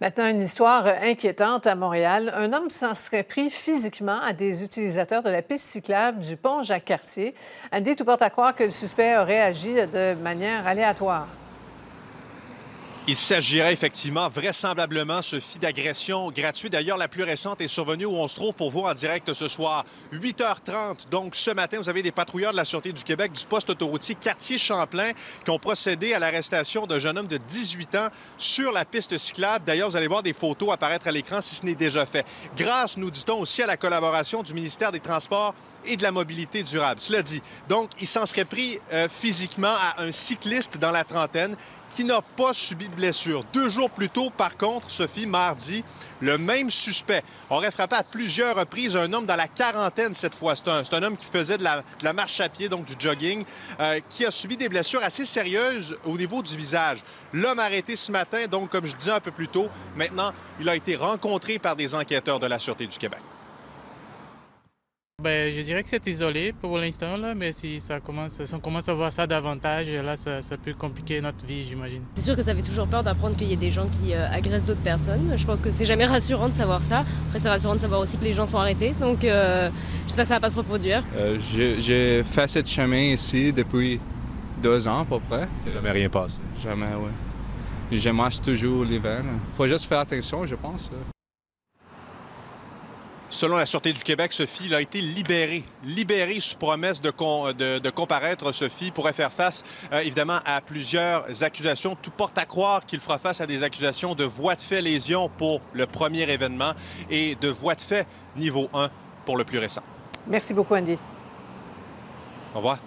Maintenant, une histoire inquiétante à Montréal. Un homme s'en serait pris physiquement à des utilisateurs de la piste cyclable du pont Jacques-Cartier. Andy, tout porte à croire que le suspect aurait agi de manière aléatoire. Il s'agirait effectivement, vraisemblablement, Sophie, d'agression gratuite. D'ailleurs, la plus récente est survenue où on se trouve pour vous en direct ce soir. 8h30. Donc, ce matin, vous avez des patrouilleurs de la Sûreté du Québec du poste autoroutier Quartier-Champlain qui ont procédé à l'arrestation d'un jeune homme de 18 ans sur la piste cyclable. D'ailleurs, vous allez voir des photos apparaître à l'écran si ce n'est déjà fait. Grâce, nous dit-on, aussi à la collaboration du ministère des Transports et de la Mobilité durable. Cela dit, donc, il s'en serait pris euh, physiquement à un cycliste dans la trentaine qui n'a pas subi de blessure. Deux jours plus tôt, par contre, Sophie, mardi, le même suspect aurait frappé à plusieurs reprises un homme dans la quarantaine cette fois. C'est un, homme qui faisait de la, de la, marche à pied, donc du jogging, euh, qui a subi des blessures assez sérieuses au niveau du visage. L'homme arrêté ce matin, donc comme je disais un peu plus tôt, maintenant, il a été rencontré par des enquêteurs de la Sûreté du Québec. Ben, je dirais que c'est isolé pour l'instant, mais si, ça commence, si on commence à voir ça davantage, là, ça, ça peut compliquer notre vie, j'imagine. C'est sûr que ça fait toujours peur d'apprendre qu'il y a des gens qui euh, agressent d'autres personnes. Je pense que c'est jamais rassurant de savoir ça. Après, c'est rassurant de savoir aussi que les gens sont arrêtés. Donc, euh, j'espère que ça va pas se reproduire. Euh, J'ai fait ce chemin ici depuis deux ans à peu près. Jamais rien passe. Jamais, oui. Je marche toujours l'hiver. Il faut juste faire attention, je pense. Selon la Sûreté du Québec, Sophie il a été libéré. Libéré sous promesse de, con, de, de comparaître. Sophie pourrait faire face, euh, évidemment, à plusieurs accusations. Tout porte à croire qu'il fera face à des accusations de voie de fait lésion pour le premier événement et de voie de fait niveau 1 pour le plus récent. Merci beaucoup, Andy. Au revoir.